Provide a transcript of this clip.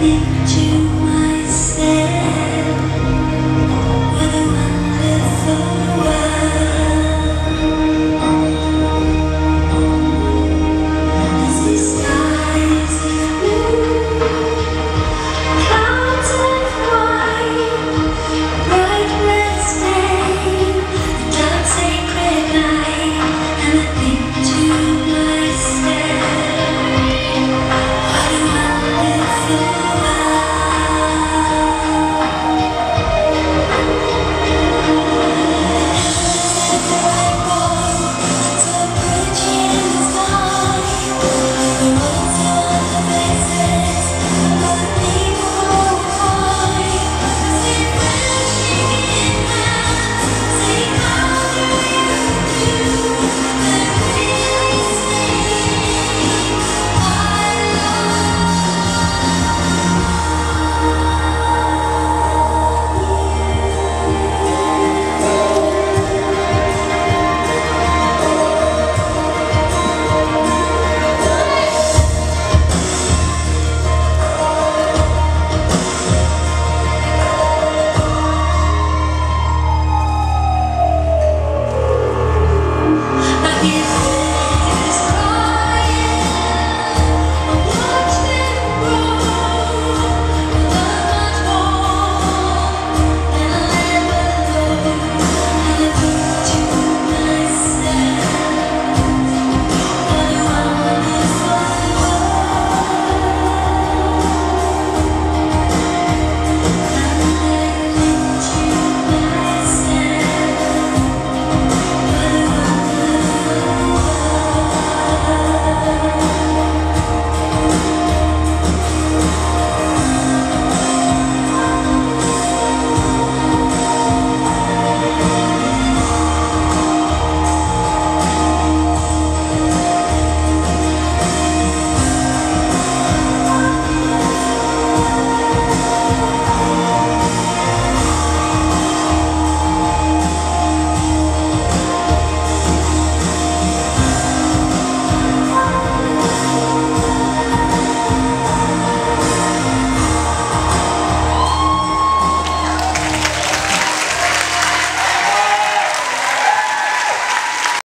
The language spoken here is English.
happy